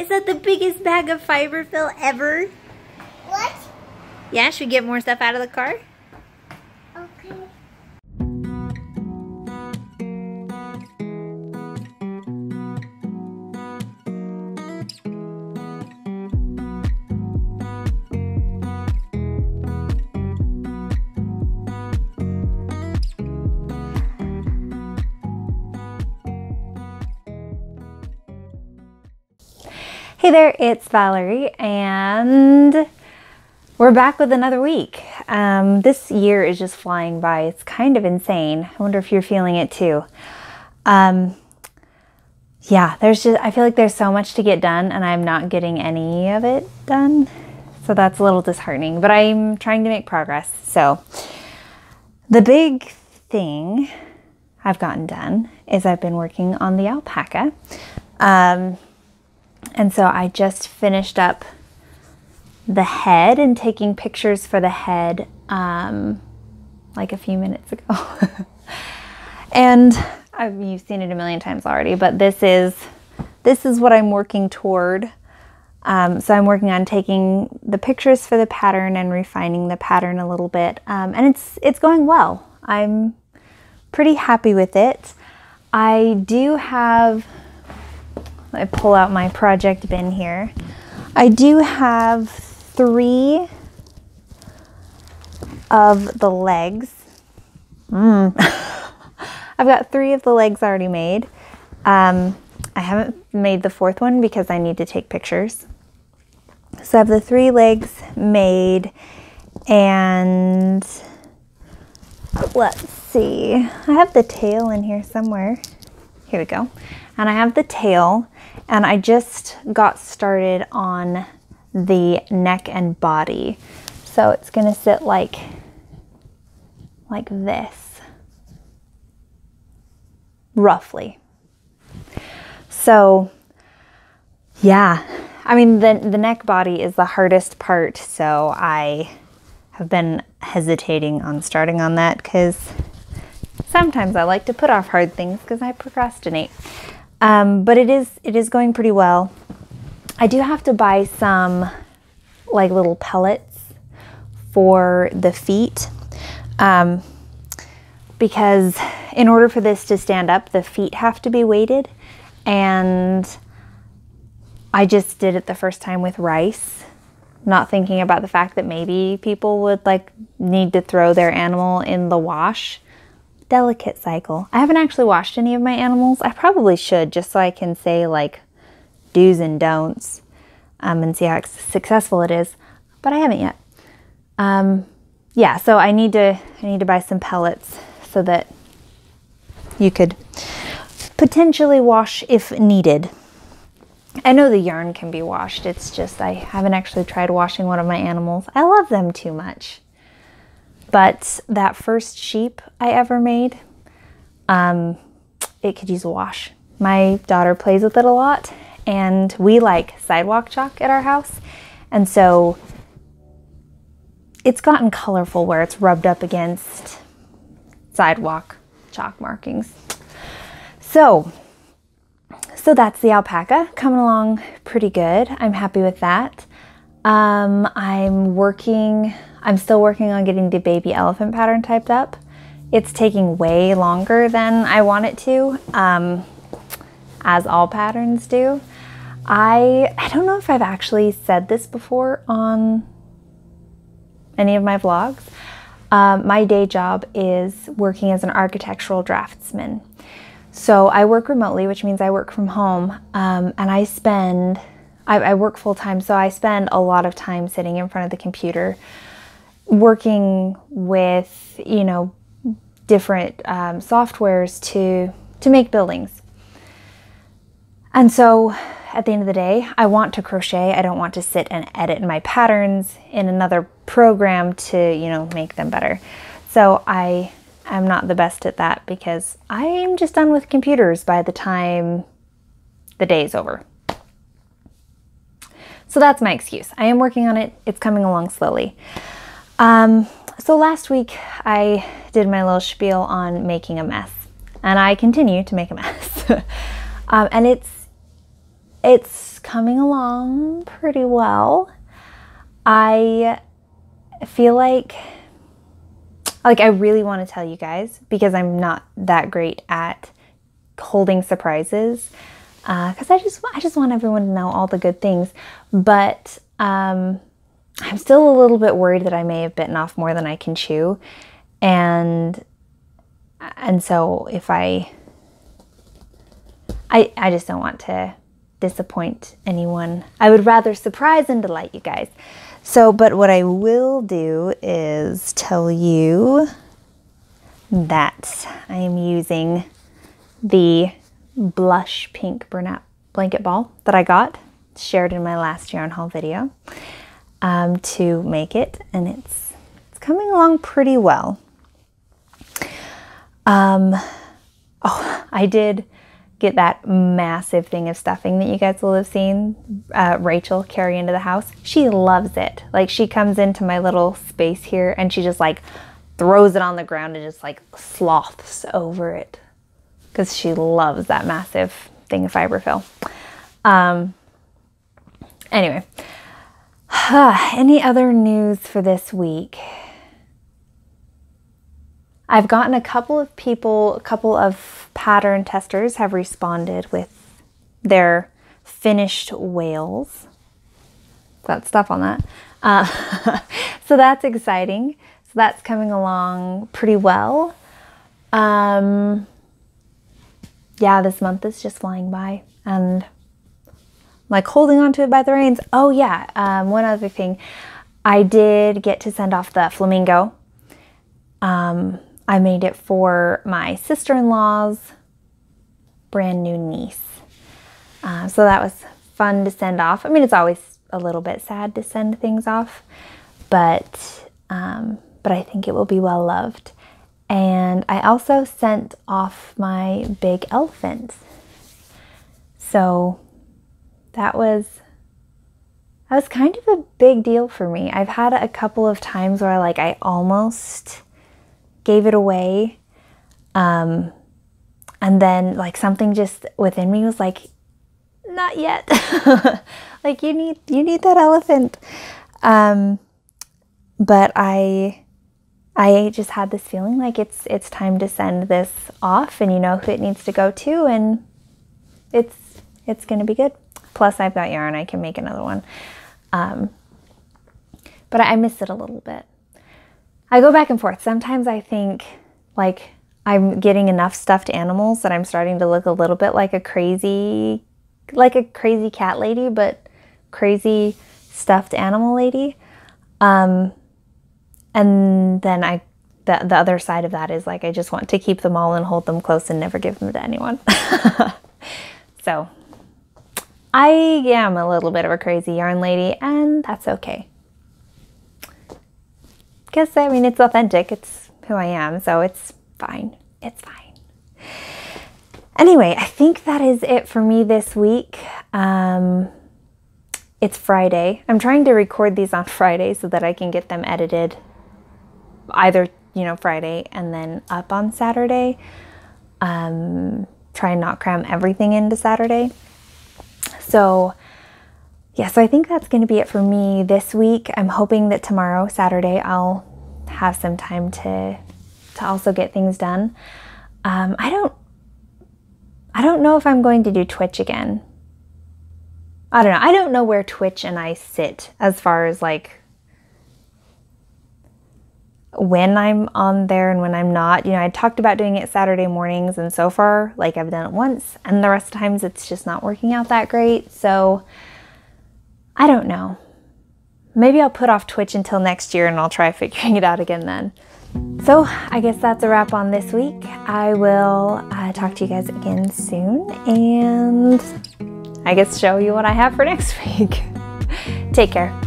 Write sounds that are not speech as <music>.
Is that the biggest bag of fiber fill ever? What? Yeah, should we get more stuff out of the car? Hey there, it's Valerie, and we're back with another week. Um, this year is just flying by. It's kind of insane. I wonder if you're feeling it too. Um, yeah, there's just, I feel like there's so much to get done, and I'm not getting any of it done. So that's a little disheartening, but I'm trying to make progress. So, the big thing I've gotten done is I've been working on the alpaca. Um, and so I just finished up the head and taking pictures for the head um, like a few minutes ago. <laughs> and I've, you've seen it a million times already, but this is this is what I'm working toward. Um, so I'm working on taking the pictures for the pattern and refining the pattern a little bit, um, and it's it's going well. I'm pretty happy with it. I do have I pull out my project bin here. I do have three of the legs. Mm. <laughs> I've got three of the legs already made. Um, I haven't made the fourth one because I need to take pictures. So I have the three legs made and let's see. I have the tail in here somewhere. Here we go. And I have the tail and I just got started on the neck and body. So it's gonna sit like, like this, roughly. So yeah, I mean, the, the neck body is the hardest part. So I have been hesitating on starting on that because sometimes I like to put off hard things because I procrastinate. Um, but it is it is going pretty well. I do have to buy some like little pellets for the feet um, because in order for this to stand up, the feet have to be weighted, and I just did it the first time with rice, not thinking about the fact that maybe people would like need to throw their animal in the wash delicate cycle. I haven't actually washed any of my animals. I probably should just so I can say like do's and don'ts um, and see how successful it is, but I haven't yet. Um, yeah, so I need to I need to buy some pellets so that you could potentially wash if needed. I know the yarn can be washed. It's just I haven't actually tried washing one of my animals. I love them too much. But that first sheep I ever made, um, it could use a wash. My daughter plays with it a lot, and we like sidewalk chalk at our house. And so it's gotten colorful where it's rubbed up against sidewalk chalk markings. So, so that's the alpaca coming along pretty good. I'm happy with that. Um, I'm working I'm still working on getting the baby elephant pattern typed up. It's taking way longer than I want it to, um, as all patterns do. I, I don't know if I've actually said this before on any of my vlogs. Um, my day job is working as an architectural draftsman. So I work remotely, which means I work from home, um, and I spend, I, I work full time, so I spend a lot of time sitting in front of the computer working with you know different um, softwares to to make buildings. And so at the end of the day, I want to crochet. I don't want to sit and edit my patterns in another program to, you know, make them better. So I am not the best at that because I am just done with computers by the time the day is over. So that's my excuse. I am working on it. It's coming along slowly. Um, so last week I did my little spiel on making a mess, and I continue to make a <laughs> mess. um, and it's it's coming along pretty well. I feel like like I really want to tell you guys because I'm not that great at holding surprises because uh, I just I just want everyone to know all the good things. But um, I'm still a little bit worried that I may have bitten off more than I can chew, and and so if I I I just don't want to disappoint anyone. I would rather surprise and delight you guys. So, but what I will do is tell you that I am using the blush pink Bernat blanket ball that I got, shared in my last yarn haul video, um, to make it, and it's it's coming along pretty well. Um, oh, <laughs> I did get that massive thing of stuffing that you guys will have seen uh, Rachel carry into the house. She loves it. Like she comes into my little space here and she just like throws it on the ground and just like sloths over it because she loves that massive thing of fiberfill. Um, anyway, any other news for this week? I've gotten a couple of people, a couple of pattern testers have responded with their finished whales. Got stuff on that. Uh, <laughs> so that's exciting. So that's coming along pretty well. Um, yeah, this month is just flying by and like holding on to it by the reins. Oh yeah, um, one other thing. I did get to send off the flamingo. Um, I made it for my sister in law's brand new niece. Uh, so that was fun to send off. I mean, it's always a little bit sad to send things off, but um, but I think it will be well loved. And I also sent off my big elephant. So that was that was kind of a big deal for me. I've had a couple of times where like I almost gave it away. Um, and then like something just within me was like, not yet. <laughs> like you need you need that elephant. Um, but I I just had this feeling like it's it's time to send this off and you know who it needs to go to and it's it's gonna be good. Plus I've got yarn, I can make another one. Um, but I miss it a little bit. I go back and forth. Sometimes I think like I'm getting enough stuffed animals that I'm starting to look a little bit like a crazy, like a crazy cat lady, but crazy stuffed animal lady. Um, and then I, the, the other side of that is like I just want to keep them all and hold them close and never give them to anyone. <laughs> so I am a little bit of a crazy yarn lady, and that's okay because I mean, it's authentic. It's who I am. So it's fine. It's fine. Anyway, I think that is it for me this week. Um, it's Friday. I'm trying to record these on <laughs> Friday so that I can get them edited either, you know, Friday and then up on Saturday. Um, try and not cram everything into Saturday. So, yeah, so I think that's going to be it for me this week. I'm hoping that tomorrow, Saturday, I'll have some time to to also get things done. Um, I don't I don't know if I'm going to do Twitch again. I don't know. I don't know where Twitch and I sit as far as like when I'm on there and when I'm not. You know, I talked about doing it Saturday mornings, and so far, like I've done it once, and the rest of the times it's just not working out that great. So I don't know. Maybe I'll put off Twitch until next year and I'll try <laughs> figuring it out again then. So I guess that's a wrap on this week. I will uh, talk to you guys again soon and I guess show you what I have for <laughs> next week. Take care.